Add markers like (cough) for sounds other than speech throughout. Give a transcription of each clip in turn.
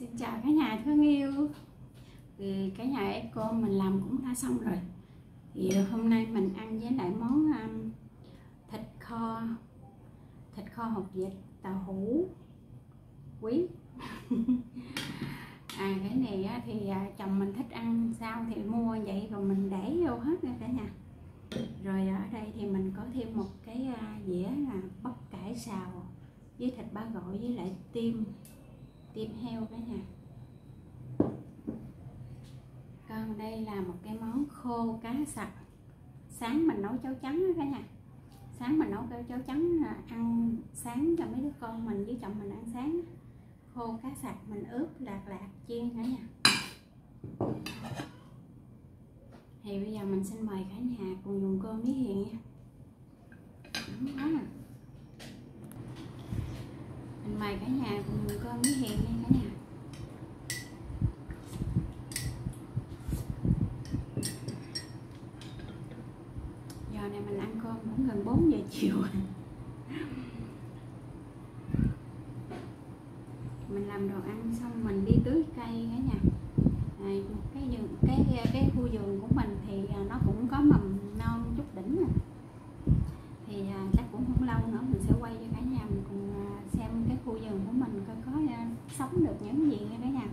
Xin chào cả nhà thương yêu. Thì cái nhà Eco mình làm cũng đã xong rồi. Thì hôm nay mình ăn với lại món um, thịt kho thịt kho hột vịt tàu hũ quý. (laughs) À cái này á, thì à, chồng mình thích ăn sao thì mua vậy rồi mình để vô hết nha cả nhà. Rồi ở đây thì mình có thêm một cái à, dĩa là bắp cải xào với thịt ba gỏi với lại tim tim heo cả nhà còn đây là một cái món khô cá sặc. Sáng mình nấu cháo trắng đó cả nhà sáng mình nấu cháo trắng à, ăn sáng cho mấy đứa con mình với chồng mình ăn sáng khô cá sặc mình ướp lạc lạc chiên cả nhà. Thì bây giờ mình xin mời cả nhà cùng dùng cơm với hiền nha. Đúng đó mày mời cả nhà cùng con với hiền nha cả nhà. Giờ này mình ăn cơm cũng gần 4 giờ chiều mình làm đồ ăn xong mình đi tưới cây cả nhà à, cái vườn cái cái khu vườn của mình thì à, nó cũng có mầm non chút đỉnh rồi thì à, chắc cũng không lâu nữa mình sẽ quay cho cả nhà mình cùng à, xem cái khu vườn của mình coi có à, sống được những gì nha cả nhà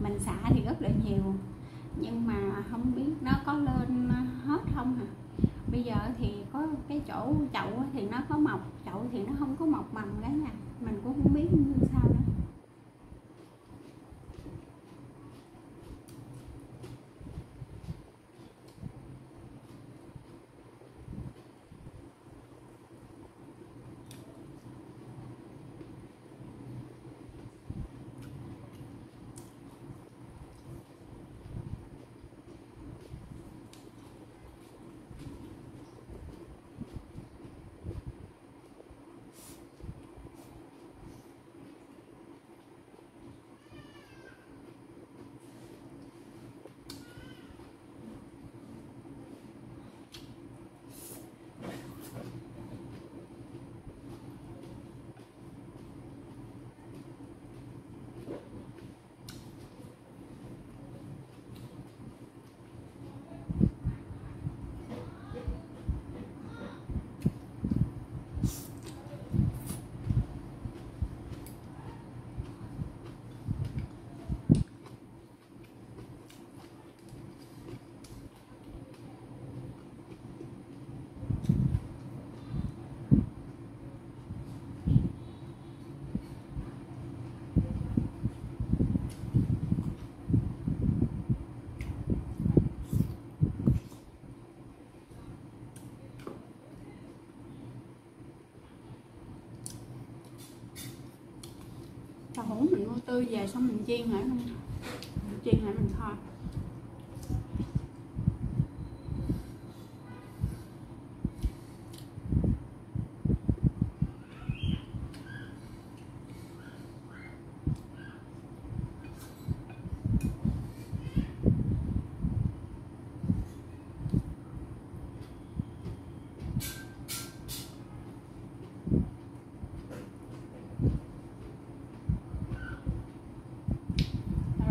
mình xả thì rất là nhiều. Nhưng mà không biết nó có lên hết không hả? Bây giờ thì có cái chỗ chậu thì nó có mọc, chậu thì nó không có mọc mầm cái nhà. Mình cũng không biết như sao nữa mình mua tươi về xong mình chiên lại luôn chiên lại mình kho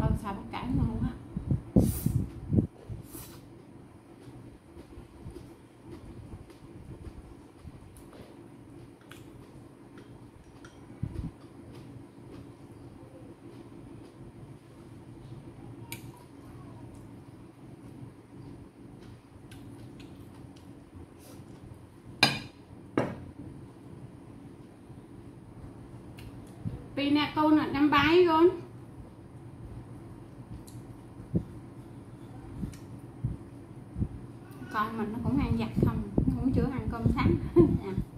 lâu xào bắp cải ngon quá Pina câu là năm bái con. Con mình nó cũng ăn vặt không nó cũng chưa ăn cơm sáng. (laughs) Dạ.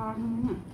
tongue.